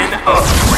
Listen up. Uh,